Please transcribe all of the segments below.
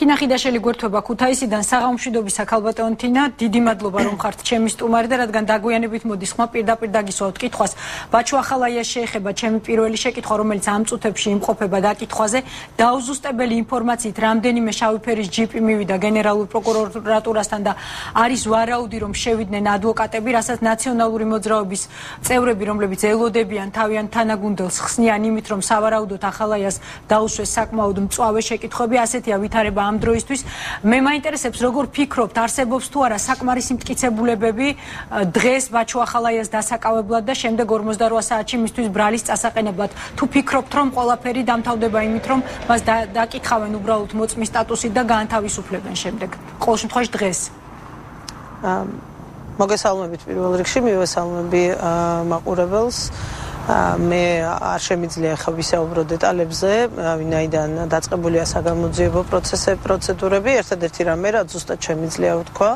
თინა ხიდაშელი გვერდება ქუთაისიდან საღამშვიდობის საქალბატონ თინა დიდი მადლობა რომ ხართ ჩემი სტუმარი და რადგან დაგვიანებით მოდის ხმა პირდაპირ დაგისვათ კითხვას. ბაჩო ახალაია შეეხება ჩემი პირველი შეკითხვა რომელიც ამ წუთებში იმყოფება დაკითხვაზე. დაუზუსტებელი ინფორმაციით რამდენიმე შავიფერის ჯიპი მივიდა გენერალურ პროკურატურასთან და არის ვარაუდი რომ შევიდნენ ადვოკატები რასაც ნაციონალური მოძრაობის წევრები რომლებიც ელოდებიან თავიანთ თანაგუნდელს ხსნიან იმით რომ სავარაუდოდ ახალაიას დაუსვეს საკმაოდ მწვავე შეკითხვები ასეთია ვითარება ამ დროისთვის. მე მაინტერესებს როგორ ფიქრობთ არსებობს თუ არა საკმარისი მტკიცებულებები დღეს ბაჩუ ახალაიას დასაკავებლად და შემდეგ 48 საათში მისთვის ბრალის წასაყენებლად. თუ ფიქრობთ რომ ყველაფერი დამთავრდება იმით რომ მას დაკითხავენ უბრალოდ მოწმის სტატუსით და გაანთავისუფლებენ შემდეგ. ყოველ შემთხვევაში დღეს. მოგესალმებით პირველ რიგში მივესალმები მაყურებელს მე არ შემიძლია ხა ვისაუბრო დეტალებზე, ვინაიდან დაწყებულია საგამოძიებო პროცესები, პროცედურები, ერთადერთი რამე რა ზუსტად შემიძლია ვთქვა,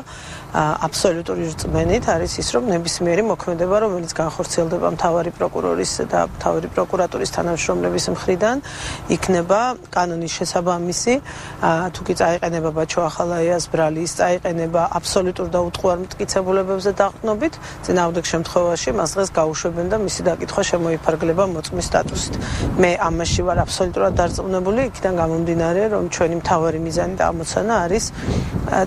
აბსოლუტური რწმენით არის ის, რომ ნებისმიერი მოქმედება, რომელიც განხორციელდება მთავარი პროკურორის და მთავარი პროკურატურის თანამშრომლების მხრიდან, იქნება კანონის შესაბამისი, თუ კი წაიყენება ბაჩო ახალაიას ბრალის, წაიყენება აბსოლუტურ და უტყუარ მტკიცებულებებზე დაყრდნობით, წინააღმდეგ შემთხვევაში მას დღეს გაუშვებენ და მისი დაკითხვა შემოიფარგლება მოწმის სტატუსით. მე ამაში ვარ აბსოლუტურად დარწმუნებული, იქიდან გამომდინარე, რომ ჩვენი მთავარი მიზანი და ამოცანა არის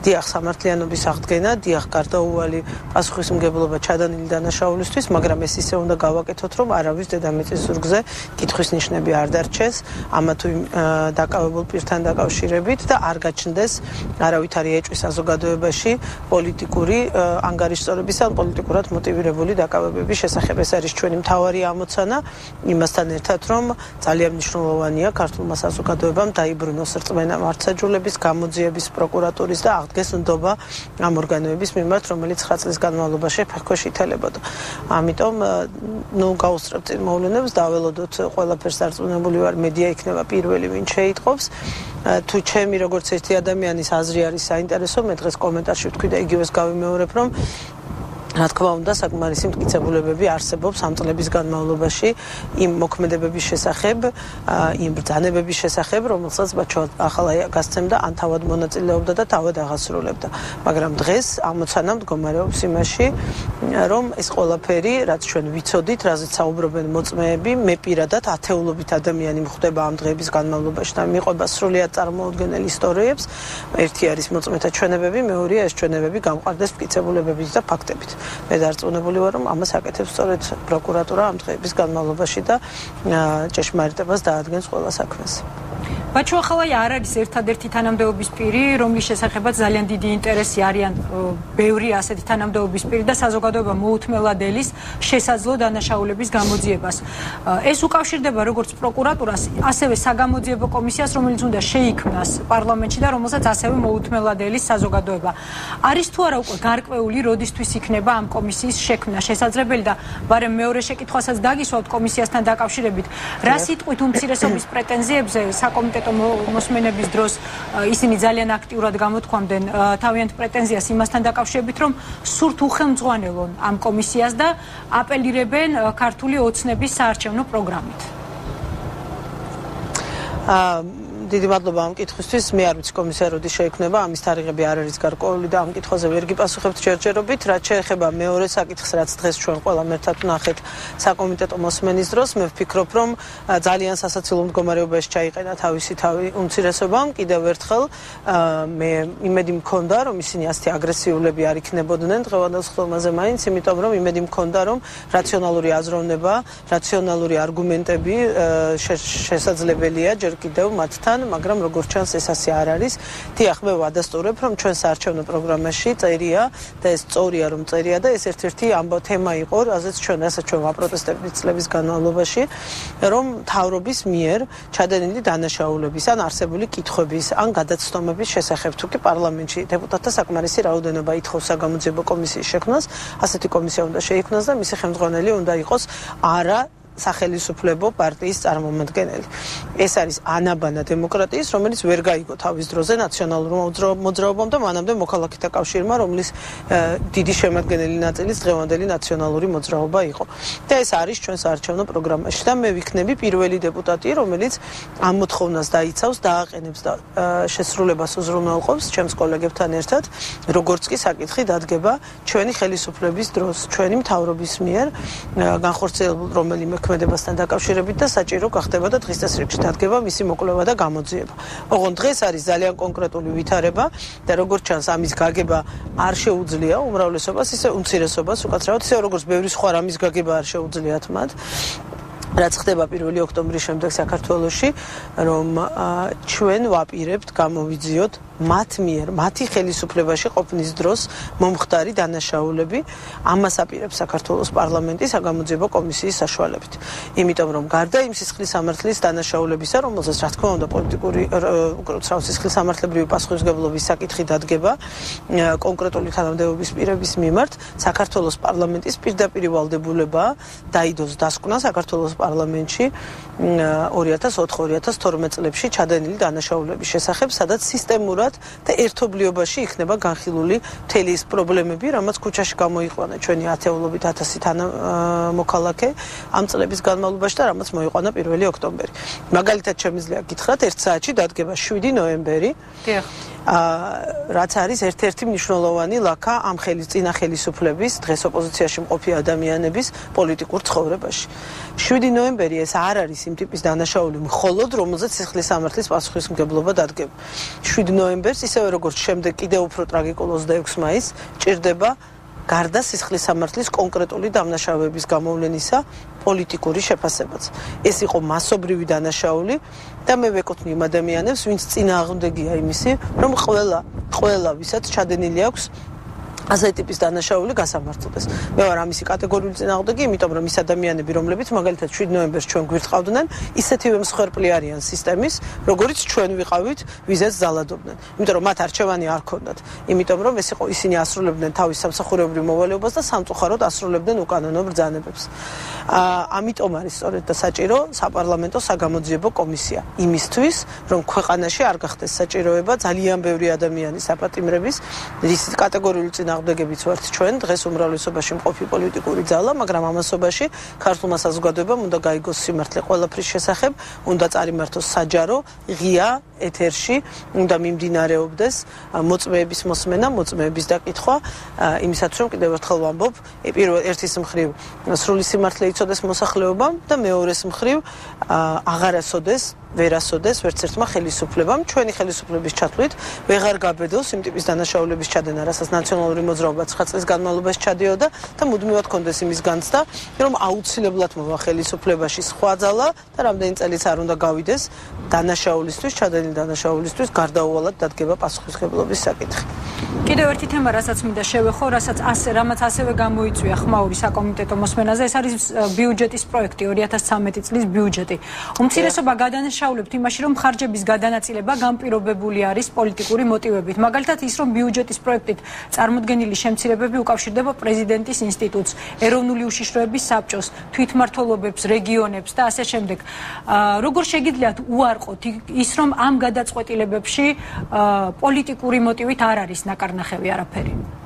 დიახ სამართლიანობის აღდგენა დიახ გარდაუვალი პასუხისმგებლობა ჩადანილი დანაშაულისთვის, მაგრამ ეს ისე უნდა გავაკეთოთ, რომ არავის დედამიწის ზურგზე კითხვის ნიშნები არ დარჩეს ამა თუ დაკავებულ პირთან დაკავშირებით და არ გაჩნდეს არავითარი ეჭვის საზოგადოებაში პოლიტიკური ანგარიშწორების ან პოლიტიკურად მოტივირებული დაკავებების შესახებ. ეს არის ჩვენი მთავარი ამოცანა იმასთან ერთად, რომ ძალიან მნიშვნელოვანია ქართულმა საზოგადოებამ დაიბრუნოს რწმენა მართლმსაჯულების, გამოძიების, პროკურატურის და აღდგეს ნდობა ამ ორგანო მოქმედებების მიმართ, რომელიც 9 წლის განმავლობაში ფეხქვეშ ითელებოდა. ამიტომ ნუ გავუსწრებ წინ მოვლენებს, დაველოდოთ ყველაფერს დარწმუნებული ვარ, მედია იქნება პირველი, ვინ შეიტყობს. თუ ჩემი როგორც ერთი ადამიანის აზრი არის საინტერესო, მე დღეს კომენტარში ვთქვი და იგივეს გავიმეორებ, რომ რა თქმა უნდა, საკმარისი მტკიცებულებები არსებობს ამ წლების განმავლობაში იმ მოქმედებების შესახებ, იმ ბრძანებების შესახებ, რომელსაც ბაჩო ახალაია გასცემდა, ან თავად მონაწილეობდა და თავად აღასრულებდა. მაგრამ დღეს ამოცანა მდგომარეობს იმაში, რომ ეს ყველაფერი, რაც ჩვენ ვიცოდით, რაზეც საუბრობენ მოწმეები, მე პირადად ათეულობით ადამიანი მხვდება ამ დღეების განმავლობაში და მიყვება სრულიად წარმოუდგენელ ისტორიებს. ერთი არის მოწმეთა ჩვენებები, მეორეა ეს ჩვენებები გამყარდეს მტკიცებულებებით და ფაქტებით. მე დარწმუნებული ვარ, რომ ამას აკეთებს სწორედ პროკურატურა ამ დღეების განმავლობაში და ჭეშმარიტებას დაადგენს ყველა საქმეს. ბაჩუ ახალაი არ არის ერთადერთი თანამდებობის პირი, რომლის შესახებაც ძალიან დიდი ინტერესი არიან ბევრი ასეთი თანამდებობის პირი და საზოგადოება მოუთმელად ელის შესაძლო დანაშაულების გამოძიებას. ეს უკავშირდება როგორც პროკურატურას, ასევე საგამოძიებო კომისიას, რომელიც უნდა შეიქმნას პარლამენტში და რომელსაც ასევე მოუთმელად ელის საზოგადოება. არის თუ არა უკვე გარკვეული როდისთვის იქნება ამ კომისიის შექმნა შესაძლებელი და ბარემ მეორე შეკითხვასაც დაგისვავთ კომისიასთან დაკავშირებით. რა სიტყვით უმცირესობის პრეტენზიებზე საკომიტეტო მოსმენების დროს ისინი ძალიან აქტიურად გამოთქვამდნენ თავიანთ პრეტენზიას იმასთან დაკავშირებით, რომ სურთ უხელმძღვანელონ ამ კომისიას და აპელირებენ ქართული ოცნების საარჩევნო პროგრამით. აა დიდი მადლობა ამ კითხვისთვის. მე არ ვიცი კომისია როდის შეექმნება, ამის თარიღები არ არის გარკვეული და ამ კითხვაზე ვერ გიპასუხებთ ჯერჯერობით. რაც შეეხება მეორე საკითხს, რაც დღეს ჩვენ ყველა მერთად ვნახეთ საკომიტეტო მოსმენის დროს, მე ვფიქრობ, რომ ძალიან სასაცილო მდგომარეობაში ჩაიყენა თავისი თავი უმცირესობამ. კიდევ ერთხელ მე იმედი მქონდა, რომ ისინი ასეთი აგრესიულები არ იქნებოდნენ დღევანდელ ხომაზე მაინც, იმიტომ რომ იმედი მქონდა, რომ რაციონალური აზროვნება, რაციონალური არგუმენტები შესაძლებელია ჯერ კიდევ მათთან მან, მაგრამ როგორც ჩანს ეს ასე არ არის. დიახ, მე ვადასტურებ, რომ ჩვენ საარჩევნო პროგრამაში წერია და ეს სწორია რომ წერია და ეს ერთ-ერთი ამბო თემა იყო, რაზეც ჩვენ ასე ჩვენ ვაპროტესტებდით წლების განმავლობაში, რომ თავრობის მიერ ჩადენილი დანაშაულების ან არსებული კითხვების ან გადაცნომების შესახებ თუ კი პარლამენტში დეპუტატთა საკმარისი რაოდენობა ითხოვს საგამოძიებო კომისიის შექმნას, ასეთი კომისია უნდა შეიქმნას და მისი ხელმძღვანელი უნდა იყოს არა სახელმწიფო პარტიის წარმომადგენელი. ეს არის ანაბანა დემოკრატიის, რომელიც ვერ გაიგო თავის დროზე ნაციონალურ მოძრაობამ და მანამდე მოქალაქეთა კავშირმა, რომლის დიდი შემადგენელი ნაწილის დღევანდელი ნაციონალური მოძრაობა იყო. და ეს არის ჩვენს არჩევნო პროგრამაში და მე ვიქნები პირველი დეპუტატი, რომელიც ამ მოთხოვნას დაიცავს და აყენებს და შესრულებას უზრუნველყოფს ჩემს კოლეგებთან ერთად, როგორც კი საკითხი დადგება ჩვენი ხელისუფლების დროს, ჩვენი მთავრობის მიერ განხორციელებულ რომელიმე ქმედებასთან დაკავშირებით და საჭირო გახდება და დღის წესრიგში დადგება მისი მოკვლევა და გამოძიება. ოღონდ დღეს არის ძალიან კონკრეტული ვითარება და როგორც ჩანს ამის გაგება არ შეუძლია უმრავლესობას, ისე უმცირესობას, უკაცრავად ისე როგორც ბევრი სხვა რამის გაგება არ შეუძლიათ მათ. რაც ხდება 1 ოქტომბრის შემდეგ საქართველოში, რომ ჩვენ ვაპირებთ გამოვიძიოთ მათ მიერ, მათი ხელისუფლებაში ყოფნის დროს მომხდარი დანაშაულები, ამას აპირებს საქართველოს პარლამენტი საგამოძიებო კომისიის საშუალებით. იმიტომ რომ გარდა იმ სისხლის სამართლის დანაშაულებისა, რომელსაც რა თქმა უნდა პოლიტიკური უკროცრავ სისხლის სამართლებრივი პასუხისგებლობის საკითხი დადგება კონკრეტული თანამდებობის პირების მიმართ, საქართველოს პარლამენტის პირდაპირ ვალდებულება დაიდოს დასკვნა საქართველოს პარლამენტში 2004-2012 წლებში ჩადენილი დანაშაულების შესახებ, სადაც სისტემურად ერთად და ერთობლიობაში იქნება განხილული მთელი ის პრობლემები, რამაც ქუჩაში გამოიყვანა ჩვენი ათეულობით 1000 თანა მოქალაქე ამ წლების განმავლობაში და რამაც მოიყვანა 1 ოქტომბერი. მაგალითად შემიძლია გითხრათ 1 საათში დადგება 7 ნოემბერი. დიახ. აა რაც არის ერთ-ერთი მნიშვნელოვანი ლაკა ამ ხელის წინა ხელისუფლების დღეს ოპოზიციაში მყოფი ადამიანების პოლიტიკურ ცხოვრებაში. 7 ნოემბერი ეს არ არის იმ ტიპის დანაშაული, მხოლოდ რომელზეც სიხლის სამართლის პასუხისმგებლობა დადგება. 7 ნოემბერს ისევე როგორც შემდეგ კიდევ უფრო ტრაგიკულ 26 მაისს ჭირდება გარდა სიხლის სამართლის კონკრეტული დამნაშავების გამოვლენისა პოლიტიკური შეფასებაც. ეს იყო მასობრივი დანაშაული და მე ვეკუთვნი იმ ადამიანებს, ვინც წინააღმდეგია იმისი, რომ ყველა ყველა ვისაც ჩადენილი აქვს ასეთი ტიპის დანაშაული გასამართლდეს. მე ვარ ამისი კატეგორიული წინააღმდეგი, იმიტომ რომ ის ადამიანები, რომლებიც მაგალითად 7 ნოემბერს ჩვენ გვირთყავდნენ, ისეთივე მსხვერპლი არიან სისტემის, როგორიც ჩვენ ვიყავით, ვიზაც ზალადობდნენ. იმიტომ რომ მათ არჩევანი არ ქონდათ. იმიტომ რომ ეს იყო ისინი ასრულებდნენ თავის სამსახურებრივ მოვალეობას და სამწუხაროდ ასრულებდნენ უკანონო ბრძანებებს. აა ამიტომ არის სწორედ და საჭირო საპარლამენტო საგამოძიებო კომისია იმისთვის, რომ ქვეყანაში არ გახდეს საჭიროება ძალიან ბევრი ადამიანის აპატიმრების, რის კატეგორიული წინა წინააღმდეგებიც ვართ ჩვენ დღეს უმრავლესობაში მყოფი პოლიტიკური ძალა, მაგრამ ამასობაში ქართულმა საზოგადოებამ უნდა გაიგოს სიმართლე ყველაფრის შესახებ, უნდა წარიმართოს საჯარო, ღია ეთერში, უნდა მიმდინარეობდეს მოწმეების მოსმენა, მოწმეების დაკითხვა, იმისაც რომ კიდევ ერთხელ ვამბობ, პირველ ერთის მხრივ სრული სიმართლე იცოდეს მოსახლეობამ და მეორეს მხრივ აღარასოდეს ვერასოდეს ვერც ერთმა ხელისუფლებამ. ჩვენი ხელისუფლების ჩათვლით ვეღარ გაბედოს იმ ტიპის დანაშაულების ჩადენა, რასაც ნაციონალური მოძრაობა 9 წლის განმავლობაში ჩადიოდა და მუდმივად კონდეს იმის განცდა, რომ აუცილებლად მოვა ხელისუფლებაში სხვა ძალა და რამდენი წელიც არ უნდა გავიდეს დანაშაულისთვის, ჩადენილი დანაშაულისთვის გარდაუვალად დადგება პასუხისმგებლობის საკითხი. კიდევ ერთი თემა, რასაც მინდა შევეხო, რასაც ასე რამაც ასევე გამოიწვია ხმაური საკომიტეტო მოსმენაზე, ეს არის ბიუჯეტის პროექტი 2013 წლის ბიუჯეტი. უმცირესობა გადანა ვანაშაულებთ იმაში, რომ ხარჯების გადანაწილება განპირობებული არის პოლიტიკური მოტივებით. მაგალითად, ის რომ ბიუჯეტის პროექტით წარმოქმნილი შემცირებები უკავშირდება პრეზიდენტის ინსტიტუტს, ეროვნული უშიშროების საბჭოს, თვითმმართველობებს, რეგიონებს და ასე შემდეგ. როგორ შეგიძლიათ უარყოთ ის, რომ ამ გადაწყვეტილებებში პოლიტიკური მოტივით არ არის ნაკარნახევი არაფერი?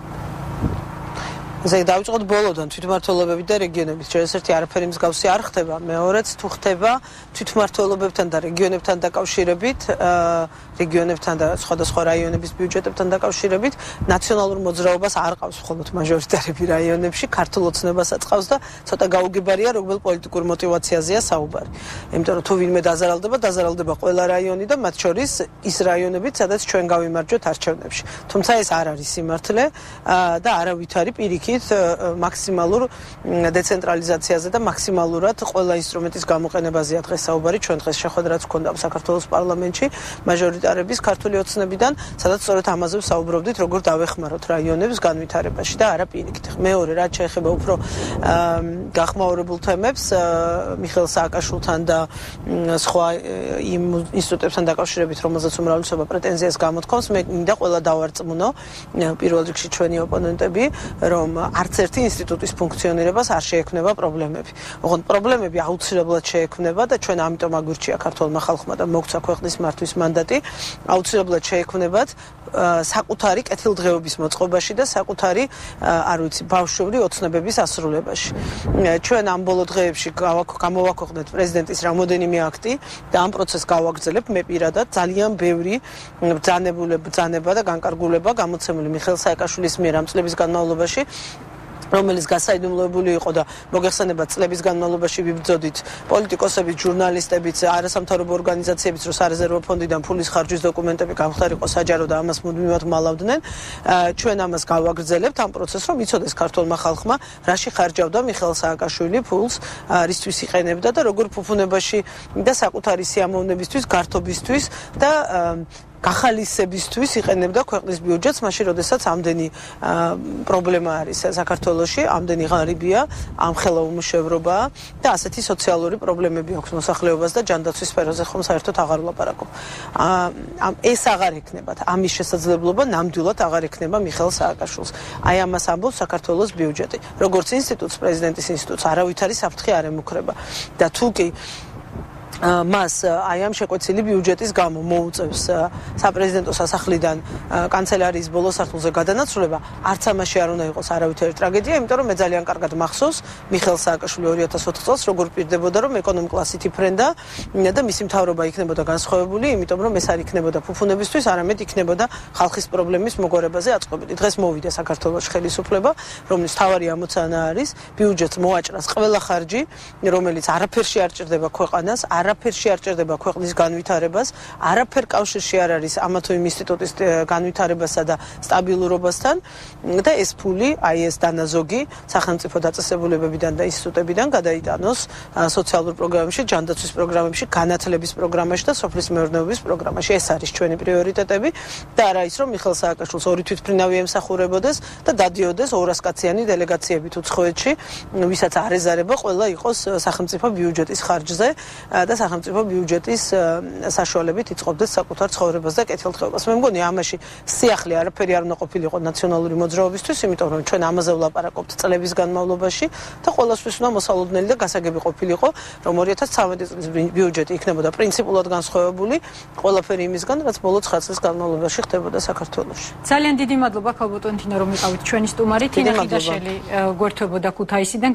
ესე იგი დავიწყოთ ბოლოდან თვითმართველობებით და რეგიონებით. ჯერ ერთი არაფერი მსგავსი არ ხდება, მეორეც თუ ხდება თვითმართველობებთან და რეგიონებთან დაკავშირებით, რეგიონებთან და სხვადასხვა რაიონების ბიუჯეტებთან დაკავშირებით, ნაციონალურ მოძრაობას არ ყავს მხოლოდ მაჟორიტარები რაიონებში, ქართულ ოცნებას აწყავს და ცოტა გაუგებარია როგორ პოლიტიკურ мотиваციაზეა საუბარი. იმიტომ რომ თუ ვინმე დაზარალდება, დაზარალდება ყველა რაიონი და მათ შორის ის რაიონებიც, სადაც ჩვენ გავიმარჯვეთ არჩევნებში. თუმცა ეს არ არის სიმართლე და არავითარი პირიქით ვთქვით, მაქსიმალურ დეცენტრალიზაციაზე და მაქსიმალურად ყველა ინსტრუმენტის გამოყენებაზეა დღეს საუბარი. ჩვენ დღეს შეხვედრაც ქონდა საქართველოს პარლამენტში მაჟორიტარების ქართული ოცნებიდან, სადაც სწორედ ამაზე ვსაუბრობდით, როგორ დავეხმაროთ რაიონებს განვითარებაში და არა პირიქით. მეორე, რაც შეეხება უფრო გახმაურებულ თემებს, მიხელ სააკაშვილთან და სხვა იმ ინსტიტუტებთან დაკავშირებით, რომელზეც უმრავლესობა პრეტენზიას გამოთქვამს, მე მინდა ყველა დავარწმუნო პირველ რიგში ჩვენი ოპონენტები, რომ არც ერთი ინსტიტუტის ფუნქციონირებას არ შეექმნება პრობლემები. ოღონდ პრობლემები აუცილებლად შეექმნება და ჩვენ ამიტომ აგვირჩია ქართულმა ხალხმა და მოგცა ქვეყნის მართვის მანდატი, აუცილებლად შეექმნებათ საკუთარი კეთილდღეობის მოწყობაში და საკუთარი არ ვიცი ბავშვური ოცნებების ასრულებაში. ჩვენ ამ ბოლო დღეებში გამოვაქვეყნეთ პრეზიდენტის რამოდენიმე აქტი და ამ პროცესს გავაგრძელებ მე პირადად ძალიან ბევრი ბრძანებულება ბრძანება და განკარგულება გამოცემული მიხელ სააკაშვილის მიერ ამ წლების განმავლობაში რომელიც გასაიდუმლოებული იყო და მოგეხსენებათ წლების განმავლობაში ვიბრძოდით პოლიტიკოსებით, ჟურნალისტებით, არასამთავრობო ორგანიზაციებით, რომ სარეზერვო ფონდიდან ფულის ხარჯვის დოკუმენტები გამხდარიყო საჯარო და ამას მუდმივად მალავდნენ. ჩვენ ამას გავაგრძელებთ ამ პროცესს, რომ იცოდეს ქართულმა ხალხმა, რაში ხარჯავდა მიხელ სააკაშვილი ფულს, რისთვის იყენებდა და როგორ ფუფუნებაში და საკუთარი სიამოვნებისთვის, გართობისთვის და გახალისებისთვის იყენებდა ქვეყნის ბიუჯეტს, მაშინ როდესაც ამდენი პრობლემა არის საქართველოში, ამდენი ღარიბია, ამხელა უმუშევრობა და ასეთი სოციალური პრობლემები აქვს მოსახლეობას და ჯანდაცვის სფეროზე ხომ საერთოდ აღარ ვლაპარაკობ. ამ ეს აღარ ექნება, ამის შესაძლებლობა ნამდვილად აღარ ექნება მიხელ სააკაშვილს. აი ამას ამბობს საქართველოს ბიუჯეტი. როგორც ინსტიტუტს, პრეზიდენტის ინსტიტუტს, არავითარი საფრთხე არ ემუქრება. და თუ კი მას აი ამ შეკვეცილი ბიუჯეტის გამო მოუწევს საპრეზიდენტო სასახლიდან კანცელარიის ბოლო სართულზე გადანაცვლება, არც ამაში არ უნდა იყოს არავითარი ტრაგედია, იმიტომ რომ მე ძალიან კარგად მახსოვს მიხელ სააკაშვილი 2004 წელს როგორ პირდებოდა რომ ეკონომ კლასით იფრენდა და მისი მთავრობა იქნებოდა განსხვავებული, იმიტომ რომ ეს არ იქნებოდა ფუფუნებისთვის, არამედ იქნებოდა ხალხის პრობლემის მოგორებაზე აწყობილი. დღეს მოვიდა საქართველოს ხელისუფლება, რომლის თავარი ამოცანა არის ბიუჯეტს მოაჭრას ყველა ხარჯი, რომელიც არაფერში არ ჭირდება ქვეყანას, არა არაფერში არ ჭერდება ქვეყნის განვითარებას, არაფერ კავშირში არ არის ამა თუ იმ ინსტიტუტის განვითარებასა და სტაბილურობასთან. და ეს ფული, აი ეს დანაზოგი სახელმწიფო დაწესებულებებიდან და ინსტიტუტებიდან გადაიტანოს სოციალურ პროგრამებში, ჯანდაცვის პროგრამებში, განათლების პროგრამაში და სოფლის მეურნეობის პროგრამაში. ეს არის ჩვენი პრიორიტეტები. და არა ის რომ მიხელ სააკაშვილს ორი თვითფრინავი ემსახურებოდეს და დადიოდეს 200 კაციანი დელეგაციებით უცხოეთში, ვისაც არეზარება ყველა იყოს სახელმწიფო ბიუჯეტის ხარჯზე და სახელმწიფო ბიუჯეტის საშუალებით იწყობდეს საკუთარ ცხოვრებას და კეთილდღეობას. მე მგონი ამაში სიახლე არაფერი არ უნდა ყოფილიყო ნაციონალური მოძრაობისთვის, იმიტომ რომ ჩვენ ამაზე ვლაპარაკობთ წლების განმავლობაში და ყოველთვის უნდა მოსალოდნელი და გასაგები ყოფილიყო, რომ 2013 წლის ბიუჯეტი იქნებოდა პრინციპულად განსხვავებული ყველაფერი იმისგან, რაც ბოლო 9 წლის განმავლობაში ხდებოდა საქართველოში. ძალიან დიდი მადლობა ქალბატონ თინა რომ იყავით ჩვენი სტუმარი თინა ხიდაშელი გვერდებოდა ქუთაისიდან